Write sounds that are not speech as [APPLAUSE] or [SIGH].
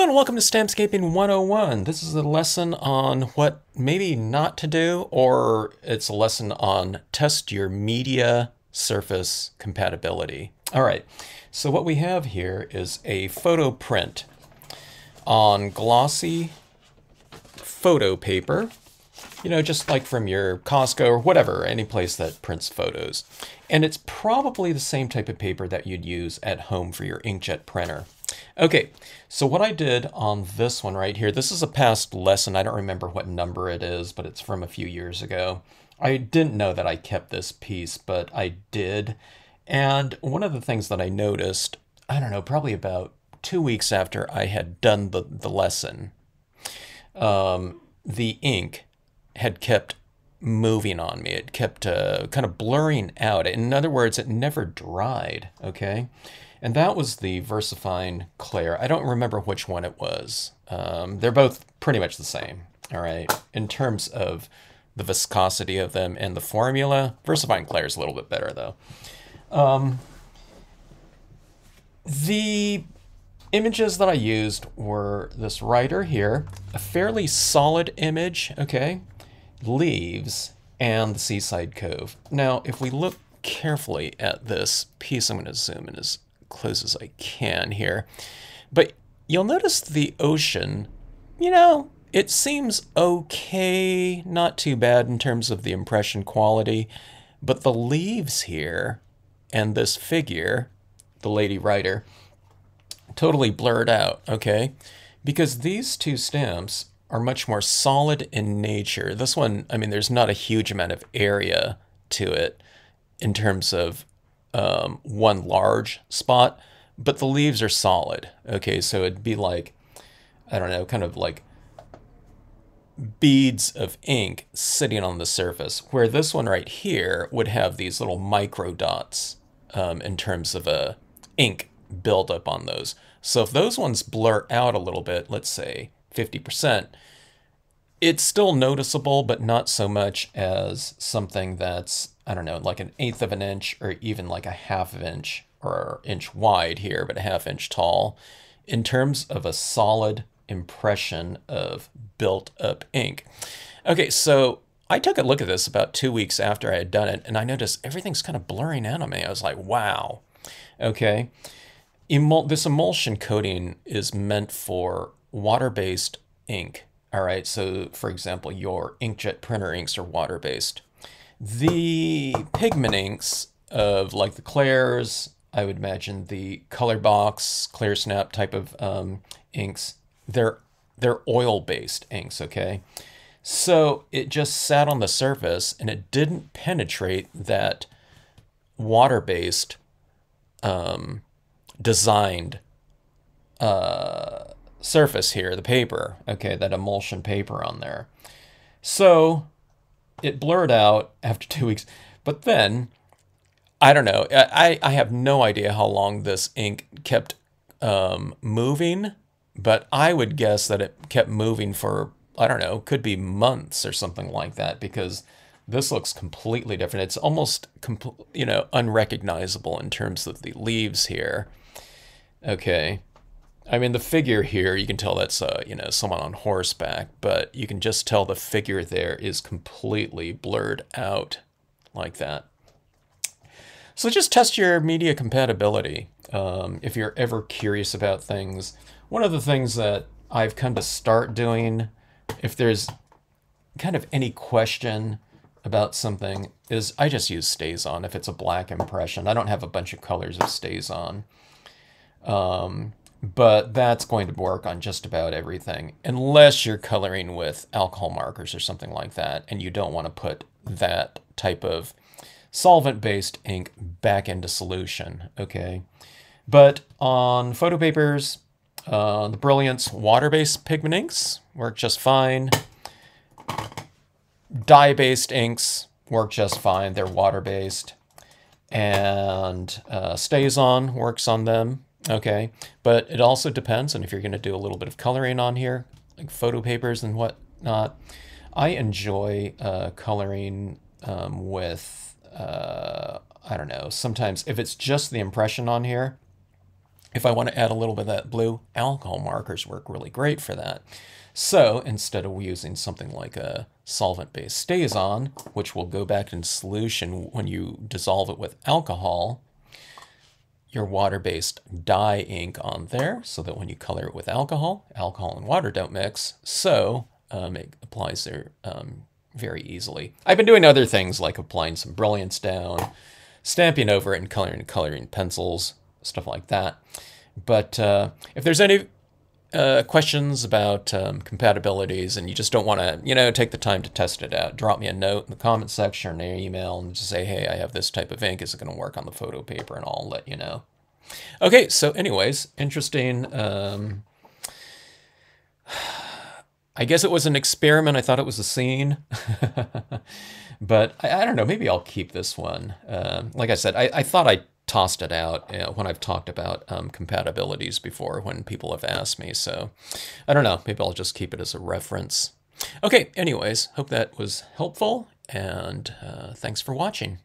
Hello and welcome to Stampscaping 101. This is a lesson on what maybe not to do, or it's a lesson on test your media surface compatibility. All right, so what we have here is a photo print on glossy photo paper, you know, just like from your Costco or whatever, any place that prints photos. And it's probably the same type of paper that you'd use at home for your inkjet printer. Okay, so what I did on this one right here, this is a past lesson. I don't remember what number it is, but it's from a few years ago. I didn't know that I kept this piece, but I did. And one of the things that I noticed, I don't know, probably about two weeks after I had done the, the lesson, um, the ink had kept moving on me. It kept uh, kind of blurring out. In other words, it never dried, okay? And that was the VersaFine Clair. I don't remember which one it was. Um, they're both pretty much the same, all right, in terms of the viscosity of them and the formula. VersaFine Clair is a little bit better, though. Um, the images that I used were this writer here, a fairly solid image, okay, leaves, and the Seaside Cove. Now, if we look carefully at this piece, I'm going to zoom in as close as I can here. But you'll notice the ocean, you know, it seems okay, not too bad in terms of the impression quality, but the leaves here and this figure, the lady writer, totally blurred out, okay? Because these two stamps are much more solid in nature. This one, I mean, there's not a huge amount of area to it in terms of um, one large spot, but the leaves are solid. Okay, so it'd be like, I don't know, kind of like beads of ink sitting on the surface, where this one right here would have these little micro dots um, in terms of a ink buildup on those. So if those ones blur out a little bit, let's say 50%, it's still noticeable, but not so much as something that's, I don't know, like an eighth of an inch or even like a half inch or inch wide here, but a half inch tall in terms of a solid impression of built up ink. Okay, so I took a look at this about two weeks after I had done it, and I noticed everything's kind of blurring out on me. I was like, wow. Okay. Emul this emulsion coating is meant for water-based ink all right, so for example, your inkjet printer inks are water-based. The pigment inks of like the Clair's, I would imagine the ColorBox, Clear Snap type of um, inks, they're they're oil-based inks, okay? So it just sat on the surface and it didn't penetrate that water-based um, designed uh, surface here, the paper, okay, that emulsion paper on there. So it blurred out after two weeks, but then I don't know. I, I have no idea how long this ink kept um, moving, but I would guess that it kept moving for, I don't know, could be months or something like that because this looks completely different. It's almost, you know, unrecognizable in terms of the leaves here. Okay. I mean, the figure here, you can tell that's, uh, you know, someone on horseback, but you can just tell the figure there is completely blurred out like that. So just test your media compatibility um, if you're ever curious about things. One of the things that I've come to start doing, if there's kind of any question about something, is I just use StazOn if it's a black impression. I don't have a bunch of colors of StazOn. Um, but that's going to work on just about everything unless you're coloring with alcohol markers or something like that and you don't want to put that type of solvent-based ink back into solution, okay? But on photo papers, uh, the Brilliance water-based pigment inks work just fine. Dye-based inks work just fine. They're water-based. And uh, StazOn works on them Okay, but it also depends on if you're going to do a little bit of coloring on here, like photo papers and whatnot. I enjoy uh, coloring um, with, uh, I don't know, sometimes if it's just the impression on here, If I want to add a little bit of that blue, alcohol markers work really great for that. So instead of using something like a solvent-based StazOn, which will go back in solution when you dissolve it with alcohol, your water-based dye ink on there so that when you color it with alcohol, alcohol and water don't mix. So um, it applies there um, very easily. I've been doing other things like applying some brilliance down, stamping over it and coloring coloring pencils, stuff like that. But uh, if there's any uh, questions about um, compatibilities and you just don't want to, you know, take the time to test it out, drop me a note in the comment section or an email and just say, hey, I have this type of ink. Is it going to work on the photo paper? And I'll let you know. Okay, so anyways, interesting. Um, I guess it was an experiment. I thought it was a scene. [LAUGHS] but I, I, don't know. Maybe I'll keep this one. Uh, like I said, I, I thought I tossed it out you when I've talked about um, compatibilities before when people have asked me. So I don't know. Maybe I'll just keep it as a reference. Okay, anyways, hope that was helpful, and uh, thanks for watching.